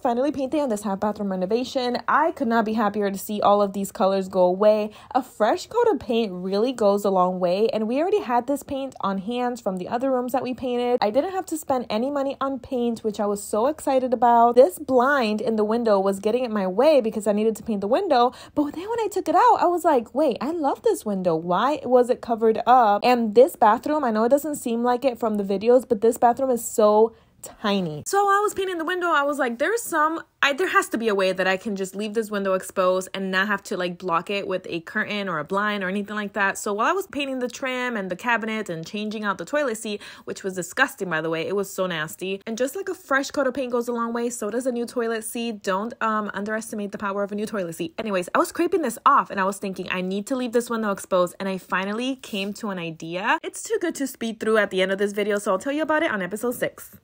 finally painting on this half bathroom renovation. I could not be happier to see all of these colors go away. A fresh coat of paint really goes a long way and we already had this paint on hands from the other rooms that we painted. I didn't have to spend any money on paint, which I was so excited about. This blind in the window was getting in my way because I needed to paint the window, but then when I took it out, I was like, wait, I love this window. Why was it covered up? And this bathroom, I know it doesn't seem like it from the videos, but this bathroom is so tiny. So I was painting the window, I was like, there's some, I, there has to be a way that I can just leave this window exposed and not have to like block it with a curtain or a blind or anything like that. So while I was painting the trim and the cabinet and changing out the toilet seat, which was disgusting by the way, it was so nasty. And just like a fresh coat of paint goes a long way, so does a new toilet seat. Don't um underestimate the power of a new toilet seat. Anyways, I was scraping this off and I was thinking I need to leave this window exposed and I finally came to an idea. It's too good to speed through at the end of this video, so I'll tell you about it on episode 6.